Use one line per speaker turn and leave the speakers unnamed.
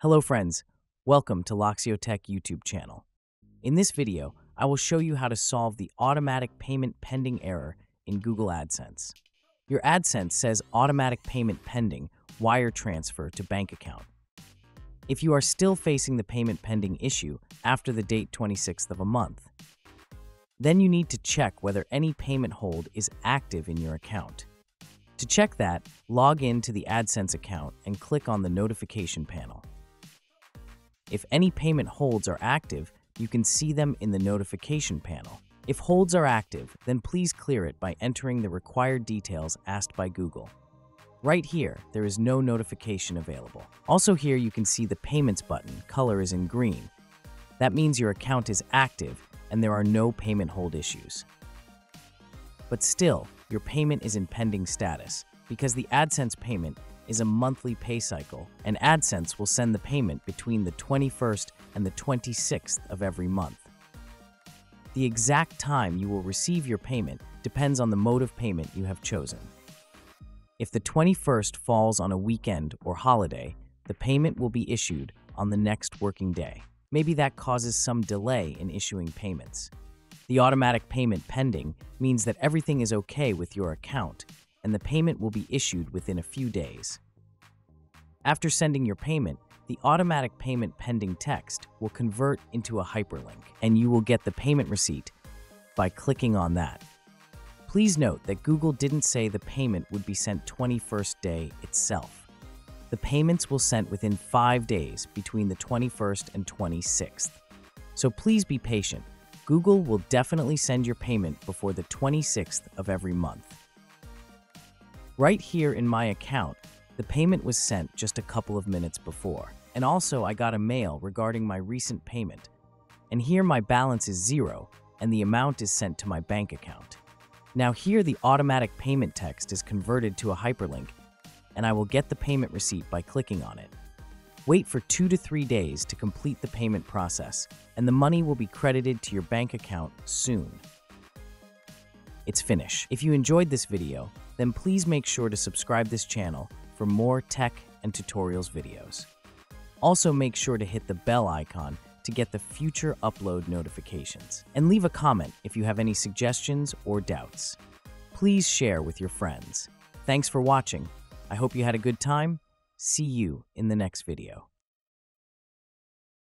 Hello friends, welcome to Loxyo Tech YouTube channel. In this video, I will show you how to solve the automatic payment pending error in Google AdSense. Your AdSense says automatic payment pending wire transfer to bank account. If you are still facing the payment pending issue after the date 26th of a month, then you need to check whether any payment hold is active in your account. To check that, log in to the AdSense account and click on the notification panel. If any payment holds are active, you can see them in the notification panel. If holds are active, then please clear it by entering the required details asked by Google. Right here, there is no notification available. Also here, you can see the Payments button, color is in green. That means your account is active and there are no payment hold issues. But still, your payment is in pending status because the AdSense payment is a monthly pay cycle, and AdSense will send the payment between the 21st and the 26th of every month. The exact time you will receive your payment depends on the mode of payment you have chosen. If the 21st falls on a weekend or holiday, the payment will be issued on the next working day. Maybe that causes some delay in issuing payments. The automatic payment pending means that everything is okay with your account and the payment will be issued within a few days. After sending your payment, the automatic payment pending text will convert into a hyperlink and you will get the payment receipt by clicking on that. Please note that Google didn't say the payment would be sent 21st day itself. The payments will sent within 5 days between the 21st and 26th. So please be patient Google will definitely send your payment before the 26th of every month. Right here in my account, the payment was sent just a couple of minutes before. And also, I got a mail regarding my recent payment. And here my balance is zero, and the amount is sent to my bank account. Now here the automatic payment text is converted to a hyperlink, and I will get the payment receipt by clicking on it. Wait for two to three days to complete the payment process, and the money will be credited to your bank account soon. It's finished. If you enjoyed this video, then please make sure to subscribe this channel for more tech and tutorials videos. Also make sure to hit the bell icon to get the future upload notifications. And leave a comment if you have any suggestions or doubts. Please share with your friends. Thanks for watching. I hope you had a good time See you in the next video.